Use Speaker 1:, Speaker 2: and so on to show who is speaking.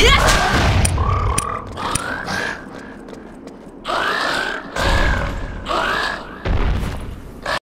Speaker 1: Yes!